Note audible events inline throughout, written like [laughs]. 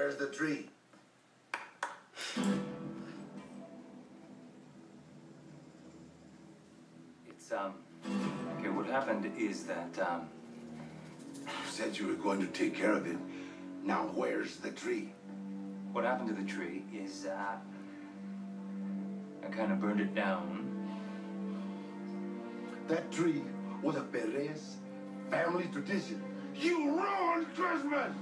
Where's the tree? It's, um, okay, what happened is that, um, You said you were going to take care of it. Now, where's the tree? what happened to the tree is, uh, I kind of burned it down. That tree was a Perez family tradition. You ruined Christmas!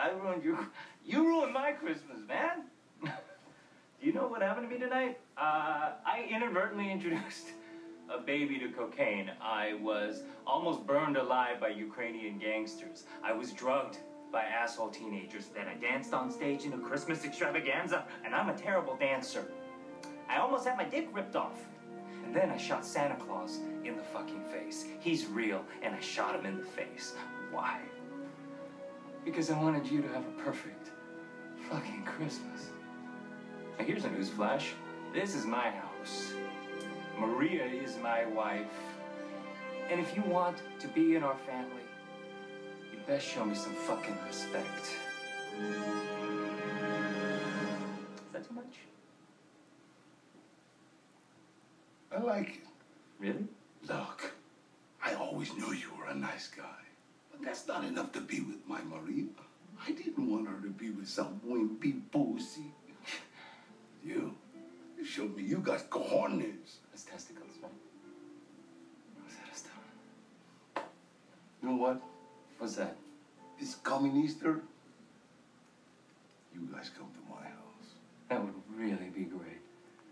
I ruined your, you ruined my Christmas, man. [laughs] Do you know what happened to me tonight? Uh, I inadvertently introduced a baby to cocaine. I was almost burned alive by Ukrainian gangsters. I was drugged by asshole teenagers. Then I danced on stage in a Christmas extravaganza, and I'm a terrible dancer. I almost had my dick ripped off. And then I shot Santa Claus in the fucking face. He's real, and I shot him in the face. Why? Because I wanted you to have a perfect fucking Christmas. Now here's a newsflash. This is my house. Maria is my wife. And if you want to be in our family, you best show me some fucking respect. Is that too much? I like it. Really? Look, I always knew you were a nice guy. That's not enough to be with my Maria. I didn't want her to be with some wimpy pussy. You, you showed me you got cojones. That's testicles, right? What's that stuff? You know what? What's that? This coming Easter, you guys come to my house. That would really be great.